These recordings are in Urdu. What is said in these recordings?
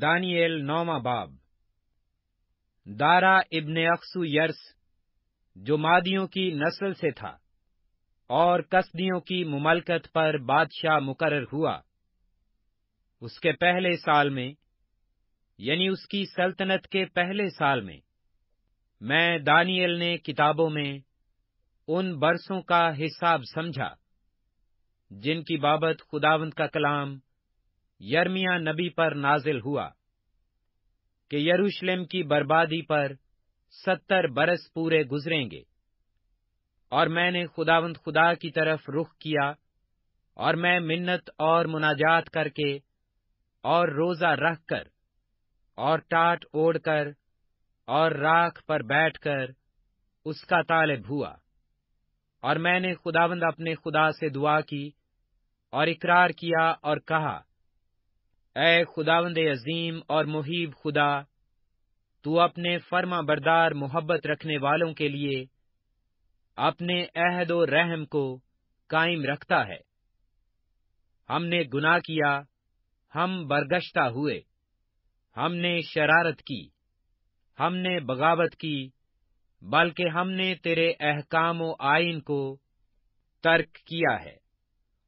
دانیل نوما باب۔ دارا ابن اقسو یرس، جو مادیوں کی نسل سے تھا اور کسدیوں کی مملکت پر بادشاہ مقرر ہوا۔ اس کے پہلے سال میں یعنی اس کی سلطنت کے پہلے سال میں میں دانیل نے کتابوں میں ان برسوں کا حساب سمجھا، جن کی بابت خداوند کا کلام یرمیا نبی پر نازل ہوا کہ یروشلم کی بربادی پر ستر برس پورے گزریں گے اور میں نے خداوند خدا کی طرف رخ کیا اور میں منت اور مناجات کر کے اور روزہ رکھ کر اور ٹاٹ اوڑھ کر اور راکھ پر بیٹھ کر اس کا طالب ہوا اور میں نے خداوند اپنے خدا سے دعا کی اور اقرار کیا اور کہا اے خداوند عظیم اور محیب خدا، تو اپنے فرما بردار محبت رکھنے والوں کے لیے اپنے عہد و رحم کو قائم رکھتا ہے۔ ہم نے گناہ کیا، ہم برگشتہ ہوئے۔ ہم نے شرارت کی، ہم نے بغاوت کی، بلکہ ہم نے تیرے احکام و آئین کو ترک کیا ہے۔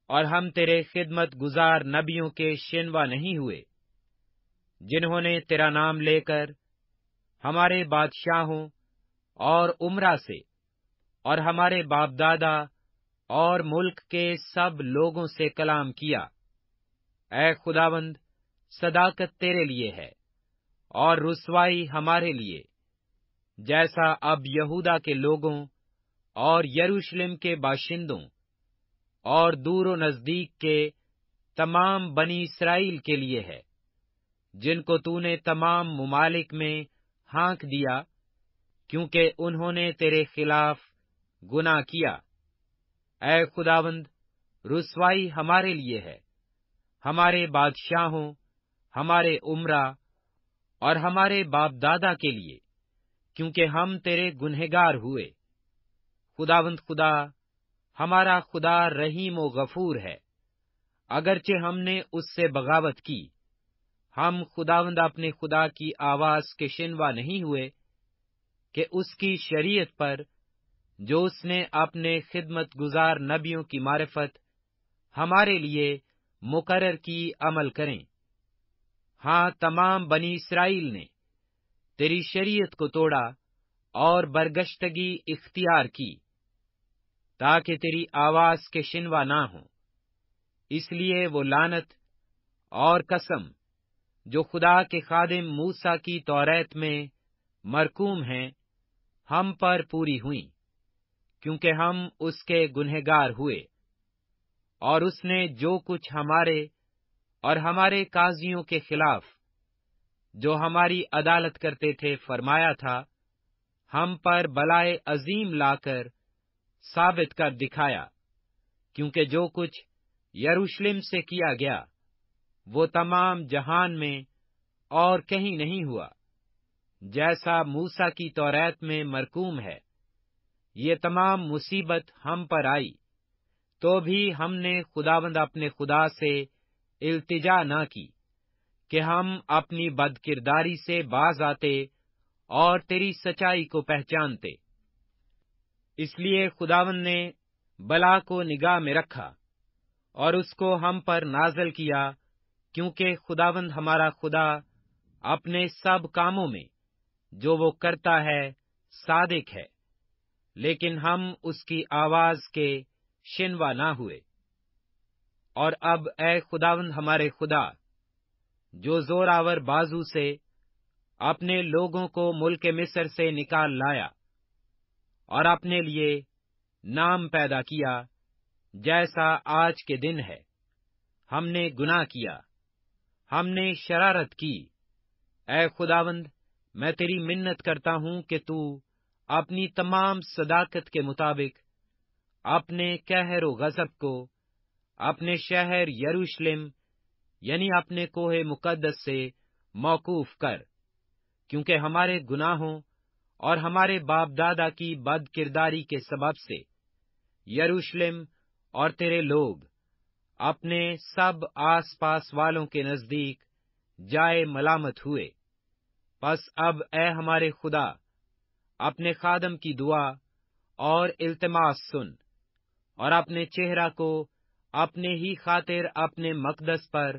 اور ہم تیرے خدمت گزار نبیوں کے شنوا نہیں ہوئے، جنہوں نے تیرا نام لے کر ہمارے بادشاہوں اور عمرہ سے اور ہمارے باپ دادا اور ملک کے سب لوگوں سے کلام کیا۔ اے خداوند، صداقت تیرے لیے ہے اور رسوائی ہمارے لیے، جیسا اب یہودا کے لوگوں اور یروشلم کے باشندوں اور دور و نزدیک کے تمام بنی اسرائیل کے لیے ہے، جن کو تو نے تمام ممالک میں ہانک دیا، کیونکہ انہوں نے تیرے خلاف گناہ کیا۔ اے خداوند، رسوائی ہمارے لیے ہے، ہمارے بادشاہوں، ہمارے عمرہ اور ہمارے باپ دادا کے لیے، کیونکہ ہم تیرے گنہگار ہوئے۔ خداوند خدا ہمارا خدا رحیم و غفور ہے۔ اگرچہ ہم نے اس سے بغاوت کی، ہم خداوند اپنے خدا کی آواز کے شنوا نہیں ہوئے کہ اس کی شریعت پر جو اس نے اپنے خدمت گزار نبیوں کی معرفت ہمارے لیے مقرر کی عمل کریں۔ ہاں تمام بنی اسرائیل نے تیری شریعت کو توڑا اور برگشتگی اختیار کی۔ تاکہ تیری آواز کے شنوا نہ ہو اس لیے وہ لانت اور قسم جو خدا کے خادم موسا کی توریت میں مرکوم ہیں، ہم پر پوری ہوئی کیونکہ ہم اس کے گنہگار ہوئے۔ اور اس نے جو کچھ ہمارے اور ہمارے قاضیوں کے خلاف جو ہماری عدالت کرتے تھے فرمایا تھا، ہم پر بلائے عظیم لا کر ثابت کر دکھایا، کیونکہ جو کچھ یروشلم سے کیا گیا، وہ تمام جہان میں اور کہیں نہیں ہوا۔ جیسا موسا کی توریت میں مرکوم ہے، یہ تمام مصیبت ہم پر آئی، تو بھی ہم نے خداوند اپنے خدا سے التجا نہ کی کہ ہم اپنی بد کرداری سے باز آتے اور تیری سچائی کو پہچانتے۔ اس لیے خداون نے بلا کو نگاہ میں رکھا اور اس کو ہم پر نازل کیا، کیونکہ خداوند ہمارا خدا اپنے سب کاموں میں جو وہ کرتا ہے صادق ہے، لیکن ہم اس کی آواز کے شنوا نہ ہوئے۔ اور اب اے خداوند ہمارے خدا، جو زور آور بازو سے اپنے لوگوں کو ملک مصر سے نکال لایا اور اپنے لیے نام پیدا کیا جیسا آج کے دن ہے۔ ہم نے گناہ کیا۔ ہم نے شرارت کی۔ اے خداوند، میں تیری منت کرتا ہوں کہ تو اپنی تمام صداقت کے مطابق اپنے کہر و غضب کو اپنے شہر یروشلم یعنی اپنے کوہ مقدس سے موقوف کر، کیونکہ ہمارے گناہوں اور ہمارے باپ دادا کی بد کرداری کے سبب سے یروشلم اور تیرے لوگ اپنے سب آس پاس والوں کے نزدیک جائے ملامت ہوئے۔ پس اب اے ہمارے خدا، اپنے خادم کی دعا اور التماس سن اور اپنے چہرہ کو اپنے ہی خاطر اپنے مقدس پر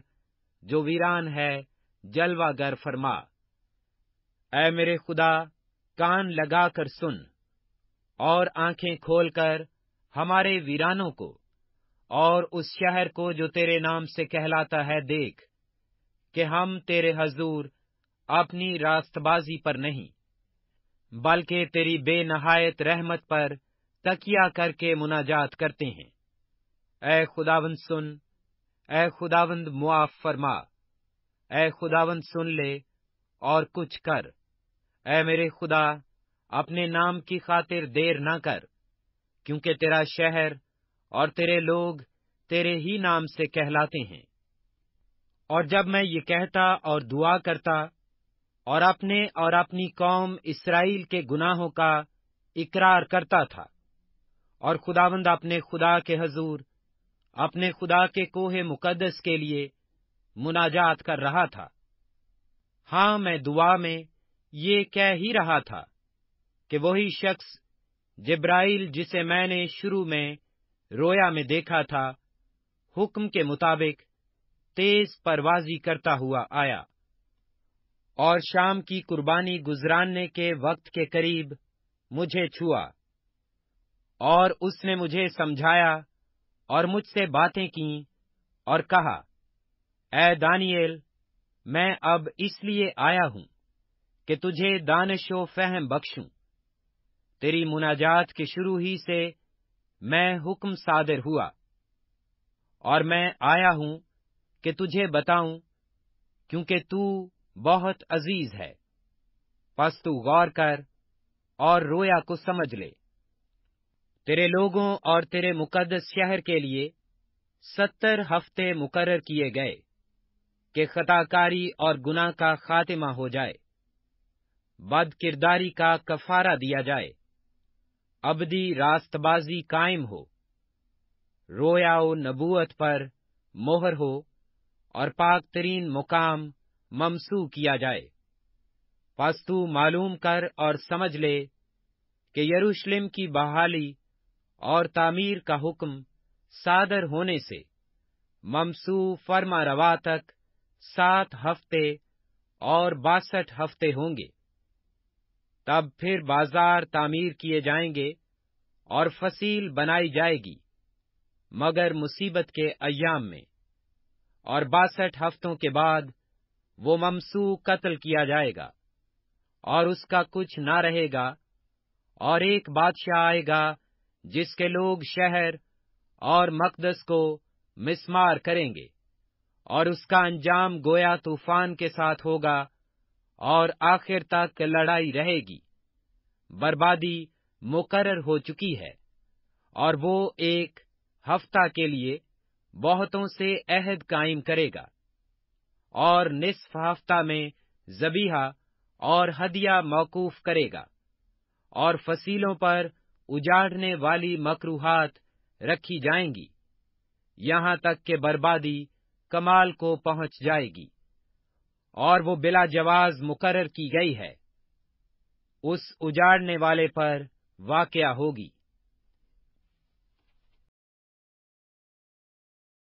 جو ویران ہے جلوہ گر فرما۔ اے میرے خدا کان لگا کر سن اور آنکھیں کھول کر ہمارے ویرانوں کو اور اس شہر کو جو تیرے نام سے کہلاتا ہے دیکھ کہ ہم تیرے حضور اپنی راست بازی پر نہیں، بلکہ تیری بے نہایت رحمت پر تکیا کر کے مناجات کرتے ہیں۔ اے خداوند سن، اے خداوند معاف فرما، اے خداوند سن لے اور کچھ کر۔ اے میرے خدا، اپنے نام کی خاطر دیر نہ کر، کیونکہ تیرا شہر اور تیرے لوگ تیرے ہی نام سے کہلاتے ہیں۔ اور جب میں یہ کہتا اور دعا کرتا اور اپنے اور اپنی قوم اسرائیل کے گناہوں کا اقرار کرتا تھا، اور خداوند اپنے خدا کے حضور، اپنے خدا کے کوہ مقدس کے لیے مناجات کر رہا تھا۔ ہاں میں دعا میں یہ کہہ ہی رہا تھا کہ وہی شخص جبرائیل جسے میں نے شروع میں رویا میں دیکھا تھا، حکم کے مطابق تیز پروازی کرتا ہوا آیا اور شام کی قربانی گزراننے کے وقت کے قریب مجھے چھوا اور اس نے مجھے سمجھایا اور مجھ سے باتیں کی اور کہا، اے دانیل، میں اب اس لیے آیا ہوں۔ کہ تجھے دانش و فہم بخشوں۔ تیری مناجات کے شروع ہی سے میں حکم صادر ہوا اور میں آیا ہوں کہ تجھے بتاؤں کیونکہ تو بہت عزیز ہے۔ پس تو غور کر اور رویا کو سمجھ لے۔ تیرے لوگوں اور تیرے مقدس شہر کے لیے ستر ہفتے مقرر کیے گئے کہ خطا کاری اور گناہ کا خاتمہ ہو جائے۔ بد کرداری کا کفارہ دیا جائے۔ ابدی راست بازی قائم ہو۔ رویا و نبوت پر مہر ہو اور پاک ترین مقام ممسو کیا جائے۔ پس تو معلوم کر اور سمجھ لے کہ یروشلم کی بحالی اور تعمیر کا حکم صادر ہونے سے ممسو فرما روا تک سات ہفتے اور باسٹھ ہفتے ہوں گے۔ تب پھر بازار تعمیر کیے جائیں گے اور فصیل بنائی جائے گی، مگر مصیبت کے ایام میں۔ اور باسٹھ ہفتوں کے بعد وہ ممسو قتل کیا جائے گا اور اس کا کچھ نہ رہے گا اور ایک بادشاہ آئے گا جس کے لوگ شہر اور مقدس کو مسمار کریں گے اور اس کا انجام گویا طوفان کے ساتھ ہوگا اور آخر تک لڑائی رہے گی۔ بربادی مقرر ہو چکی ہے اور وہ ایک ہفتہ کے لیے بہتوں سے عہد قائم کرے گا۔ اور نصف ہفتہ میں زبیحہ اور ہدیہ موقوف کرے گا اور فصیلوں پر اجاڑنے والی مکروہات رکھی جائیں گی۔ یہاں تک کہ بربادی کمال کو پہنچ جائے گی۔ اور وہ بلا جواز مقرر کی گئی ہے۔ اس اجاڑنے والے پر واقعہ ہوگی۔